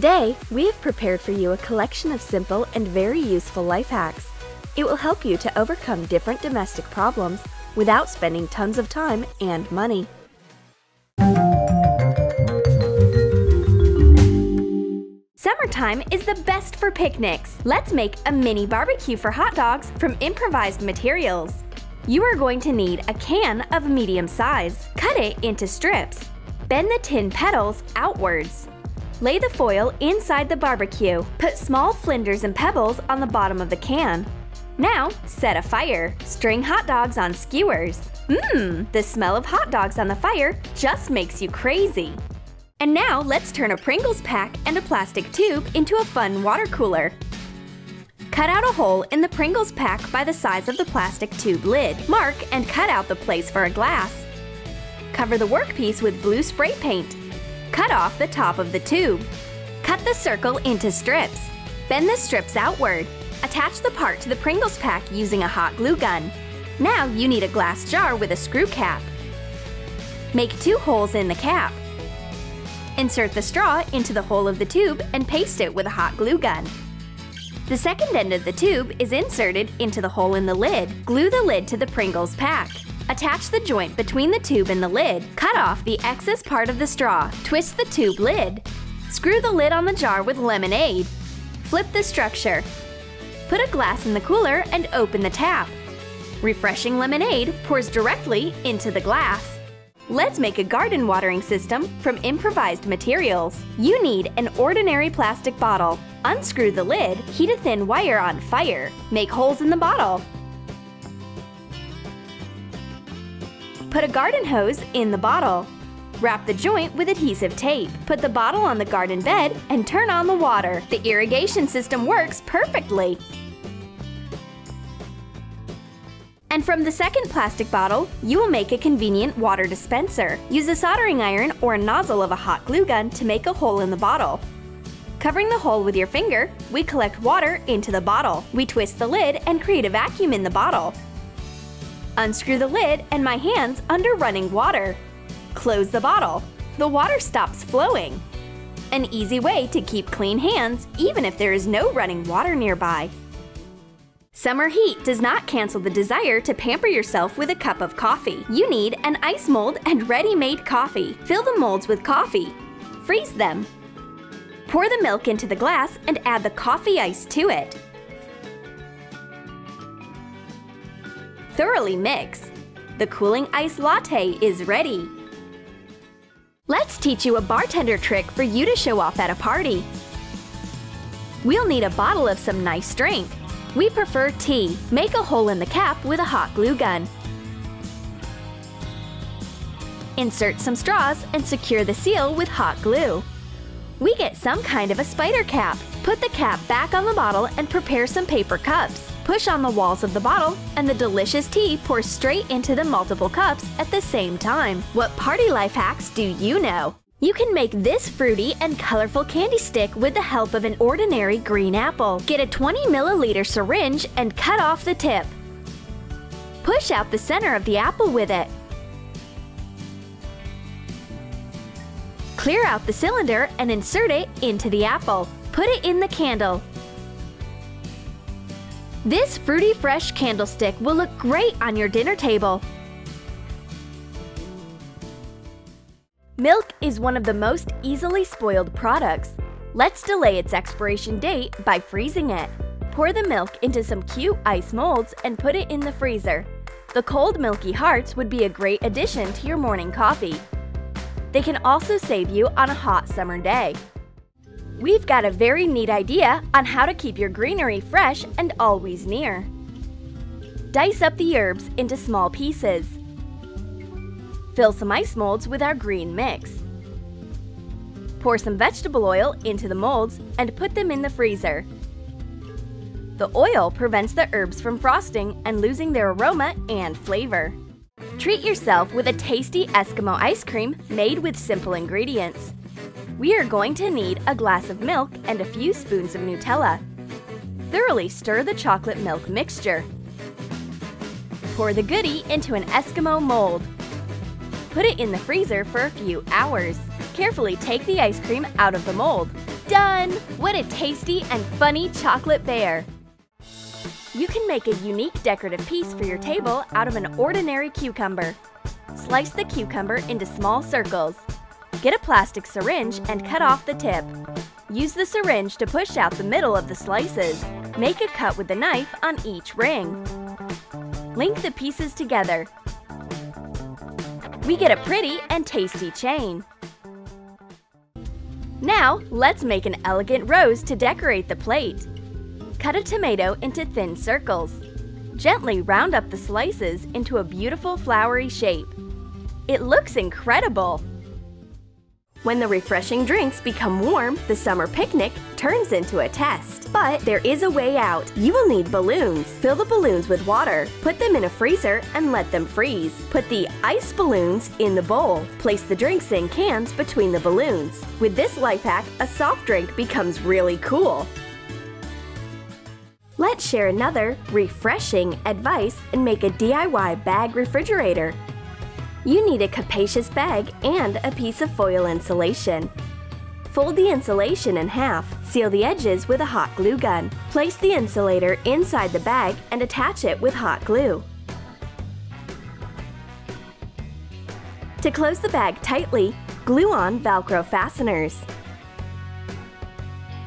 Today, we have prepared for you a collection of simple and very useful life hacks. It will help you to overcome different domestic problems without spending tons of time and money. Summertime is the best for picnics. Let's make a mini barbecue for hot dogs from improvised materials. You are going to need a can of medium size. Cut it into strips. Bend the tin petals outwards. Lay the foil inside the barbecue. Put small flinders and pebbles on the bottom of the can. Now, set a fire. String hot dogs on skewers. Mmm, the smell of hot dogs on the fire just makes you crazy. And now, let's turn a Pringles pack and a plastic tube into a fun water cooler. Cut out a hole in the Pringles pack by the size of the plastic tube lid. Mark and cut out the place for a glass. Cover the workpiece with blue spray paint. Cut off the top of the tube. Cut the circle into strips. Bend the strips outward. Attach the part to the Pringles pack using a hot glue gun. Now you need a glass jar with a screw cap. Make two holes in the cap. Insert the straw into the hole of the tube and paste it with a hot glue gun. The second end of the tube is inserted into the hole in the lid. Glue the lid to the Pringles pack. Attach the joint between the tube and the lid. Cut off the excess part of the straw. Twist the tube lid. Screw the lid on the jar with lemonade. Flip the structure. Put a glass in the cooler and open the tap. Refreshing lemonade pours directly into the glass. Let's make a garden watering system from improvised materials. You need an ordinary plastic bottle. Unscrew the lid, heat a thin wire on fire. Make holes in the bottle. Put a garden hose in the bottle. Wrap the joint with adhesive tape. Put the bottle on the garden bed and turn on the water. The irrigation system works perfectly. And from the second plastic bottle, you will make a convenient water dispenser. Use a soldering iron or a nozzle of a hot glue gun to make a hole in the bottle. Covering the hole with your finger, we collect water into the bottle. We twist the lid and create a vacuum in the bottle. Unscrew the lid and my hands under running water. Close the bottle. The water stops flowing. An easy way to keep clean hands even if there is no running water nearby. Summer heat does not cancel the desire to pamper yourself with a cup of coffee. You need an ice mold and ready-made coffee. Fill the molds with coffee. Freeze them. Pour the milk into the glass and add the coffee ice to it. Thoroughly mix. The cooling ice latte is ready. Let's teach you a bartender trick for you to show off at a party. We'll need a bottle of some nice drink. We prefer tea. Make a hole in the cap with a hot glue gun. Insert some straws and secure the seal with hot glue. We get some kind of a spider cap. Put the cap back on the bottle and prepare some paper cups. Push on the walls of the bottle, and the delicious tea pours straight into the multiple cups at the same time. What party life hacks do you know? You can make this fruity and colorful candy stick with the help of an ordinary green apple. Get a 20 milliliter syringe and cut off the tip. Push out the center of the apple with it. Clear out the cylinder and insert it into the apple. Put it in the candle. This fruity fresh candlestick will look great on your dinner table. Milk is one of the most easily spoiled products. Let's delay its expiration date by freezing it. Pour the milk into some cute ice molds and put it in the freezer. The cold milky hearts would be a great addition to your morning coffee. They can also save you on a hot summer day. We've got a very neat idea on how to keep your greenery fresh and always near. Dice up the herbs into small pieces. Fill some ice molds with our green mix. Pour some vegetable oil into the molds and put them in the freezer. The oil prevents the herbs from frosting and losing their aroma and flavor. Treat yourself with a tasty Eskimo ice cream made with simple ingredients. We are going to need a glass of milk and a few spoons of Nutella. Thoroughly stir the chocolate milk mixture. Pour the goodie into an Eskimo mold. Put it in the freezer for a few hours. Carefully take the ice cream out of the mold. Done! What a tasty and funny chocolate bear! You can make a unique decorative piece for your table out of an ordinary cucumber. Slice the cucumber into small circles. Get a plastic syringe and cut off the tip. Use the syringe to push out the middle of the slices. Make a cut with the knife on each ring. Link the pieces together. We get a pretty and tasty chain. Now, let's make an elegant rose to decorate the plate. Cut a tomato into thin circles. Gently round up the slices into a beautiful flowery shape. It looks incredible! When the refreshing drinks become warm, the summer picnic turns into a test. But there is a way out. You will need balloons. Fill the balloons with water. Put them in a freezer and let them freeze. Put the ice balloons in the bowl. Place the drinks in cans between the balloons. With this life hack, a soft drink becomes really cool. Let's share another refreshing advice and make a DIY bag refrigerator. You need a capacious bag and a piece of foil insulation. Fold the insulation in half, seal the edges with a hot glue gun. Place the insulator inside the bag and attach it with hot glue. To close the bag tightly, glue on Velcro fasteners.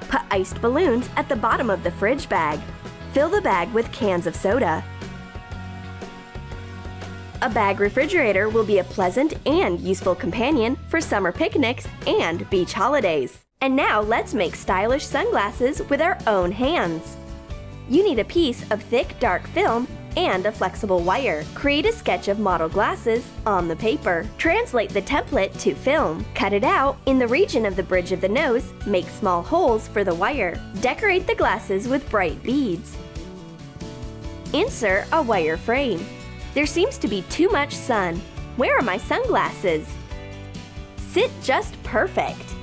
Put iced balloons at the bottom of the fridge bag. Fill the bag with cans of soda. A bag refrigerator will be a pleasant and useful companion for summer picnics and beach holidays. And now let's make stylish sunglasses with our own hands. You need a piece of thick dark film and a flexible wire. Create a sketch of model glasses on the paper. Translate the template to film. Cut it out. In the region of the bridge of the nose, make small holes for the wire. Decorate the glasses with bright beads. Insert a wire frame. There seems to be too much sun. Where are my sunglasses? Sit just perfect.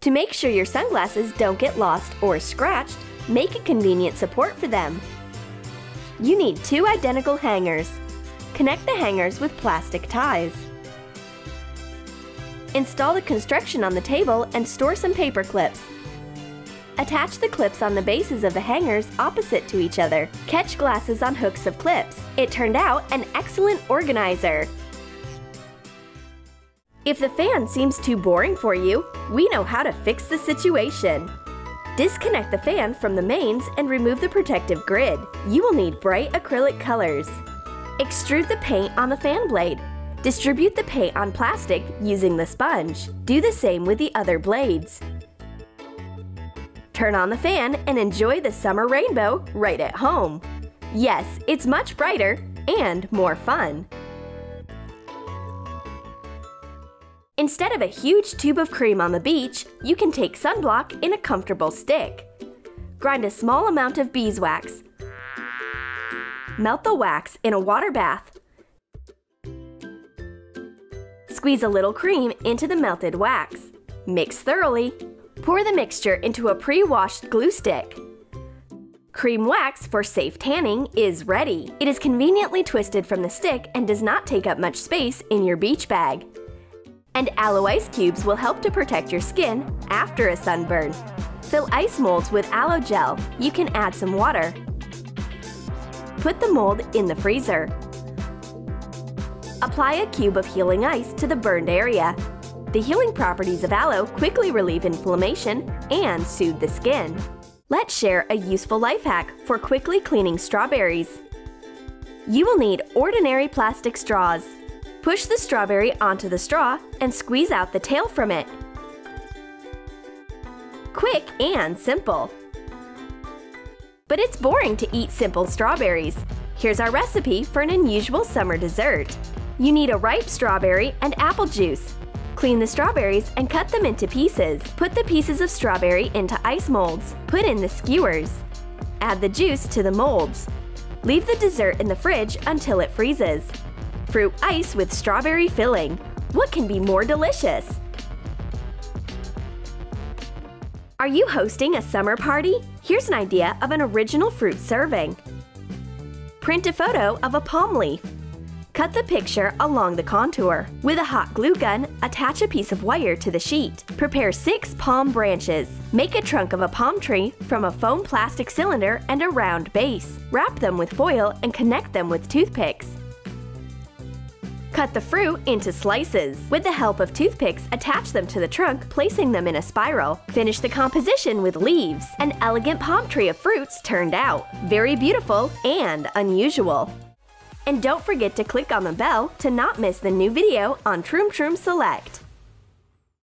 To make sure your sunglasses don't get lost or scratched, make a convenient support for them. You need two identical hangers. Connect the hangers with plastic ties. Install the construction on the table and store some paper clips. Attach the clips on the bases of the hangers opposite to each other. Catch glasses on hooks of clips. It turned out an excellent organizer. If the fan seems too boring for you, we know how to fix the situation. Disconnect the fan from the mains and remove the protective grid. You will need bright acrylic colors. Extrude the paint on the fan blade. Distribute the paint on plastic using the sponge. Do the same with the other blades. Turn on the fan and enjoy the summer rainbow right at home. Yes, it's much brighter and more fun. Instead of a huge tube of cream on the beach, you can take sunblock in a comfortable stick. Grind a small amount of beeswax. Melt the wax in a water bath. Squeeze a little cream into the melted wax. Mix thoroughly Pour the mixture into a pre-washed glue stick. Cream wax for safe tanning is ready. It is conveniently twisted from the stick and does not take up much space in your beach bag. And aloe ice cubes will help to protect your skin after a sunburn. Fill ice molds with aloe gel. You can add some water. Put the mold in the freezer. Apply a cube of healing ice to the burned area. The healing properties of aloe quickly relieve inflammation and soothe the skin. Let's share a useful life hack for quickly cleaning strawberries. You will need ordinary plastic straws. Push the strawberry onto the straw and squeeze out the tail from it. Quick and simple. But it's boring to eat simple strawberries. Here's our recipe for an unusual summer dessert. You need a ripe strawberry and apple juice. Clean the strawberries and cut them into pieces. Put the pieces of strawberry into ice molds. Put in the skewers. Add the juice to the molds. Leave the dessert in the fridge until it freezes. Fruit ice with strawberry filling. What can be more delicious? Are you hosting a summer party? Here's an idea of an original fruit serving. Print a photo of a palm leaf. Cut the picture along the contour. With a hot glue gun, attach a piece of wire to the sheet. Prepare six palm branches. Make a trunk of a palm tree from a foam plastic cylinder and a round base. Wrap them with foil and connect them with toothpicks. Cut the fruit into slices. With the help of toothpicks, attach them to the trunk, placing them in a spiral. Finish the composition with leaves. An elegant palm tree of fruits turned out. Very beautiful and unusual. And don't forget to click on the bell to not miss the new video on Troom Troom Select.